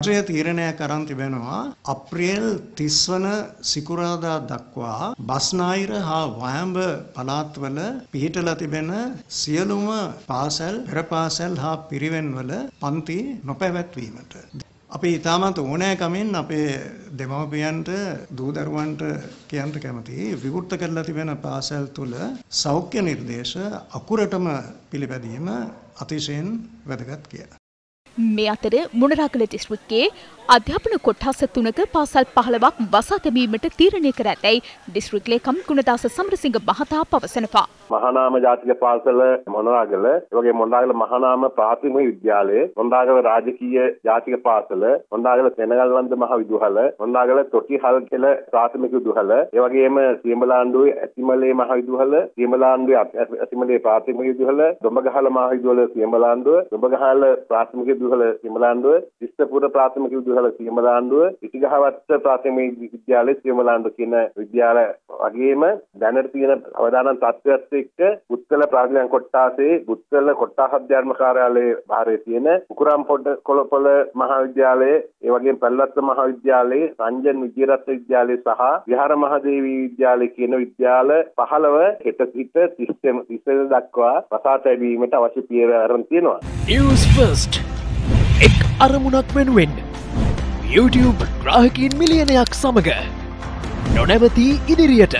රජය තීරණයක් අරන් තිබෙනවා අප්‍රේල් 30 වන සිකුරාදා දක්වා බස්නාහිර හා වයඹ පළාත්වල පිහිටලා තිබෙන සියලුම පාසල් පෙර පාසල් හා පිරිවෙන්වල පන්ති නොපැවැත්වීමට අපි ඉතාමත් ඕනෑකමින් අපේ දෙමව්පියන්ට දූදරුවන්ට කියන්ට කැමති විවෘත කරලා තිබෙන පාසල් තුළ සෞඛ්‍ය නිර්දේශ අකුරටම පිළිපැදීම අතිශයෙන් වැදගත් කියලා. මේ අතර මුණරාගල දිස්ත්‍රික්කයේ අධ්‍යාපන කොට්ටාස තුනක පාසල් පහළවක් වසා තැබීමට තීරණය කර ඇතැයි දිස්ත්‍රික් ලේකම් ගුණදාස සමරසිංහ මහතා පවසනවා. මහානාම ජාතික පාසල මොනරාගල එවගේ මොණරාගල මහානාම ප්‍රාථමික විද්‍යාලය මොණරාගල රාජකීය ජාතික පාසල මොණරාගල සෙනගල්වන්ද මහ විදුහල මොණරාගල තොටිහල්කෙල ප්‍රාථමික විදුහල එවැගේම සියඹලාන්ඩුවේ ඇතිමලේ මහ විදුහල සියඹලාන්ඩුවේ ඇතිමලේ ප්‍රාථමික විදුහල දොඹගහල මහ විදුහල සියඹලාන්ඩුව දොඹගහල ප්‍රාථමික විදුහල සියඹලාන්ඩුව දිස්ත්‍රික්ක ප්‍රාථමික විදුහල සියඹලාන්ඩුව ඉටිගහවත්ත ප්‍රාථමික විද්‍යාලය සියඹලාන්ඩුව කියන විද්‍යාල වගේම දැනට තියෙන අවදානම් තත්ත්වයක් එක්ක පුත්තල ප්‍රාග්ඥාන් කොට්ටාසේ පුත්තල කොට්ටාස් අධ්‍යාත්ම කාර්යාලයේ භාරයේ තියෙන උකුරම් පොඩ කොළපොළ මහාවිද්‍යාලයේ ඒ වගේම පැල්ලත්ත මහාවිද්‍යාලයේ රංජන් විජේරත්න විද්‍යාලය සහ විහාර මහදේවී විද්‍යාලය කියන විද්‍යාල 15 හෙට සිට සිස්ටම් 30 දක්වා වසා තැබීමට අවශ්‍ය පියවර අරන් තියෙනවා. නිවස් ෆස්ට් එක් අරමුණක් වෙනුවෙන් YouTube ග්‍රාහකින් මිලියනයක් සමඟ නොනැවතී ඉදිරියට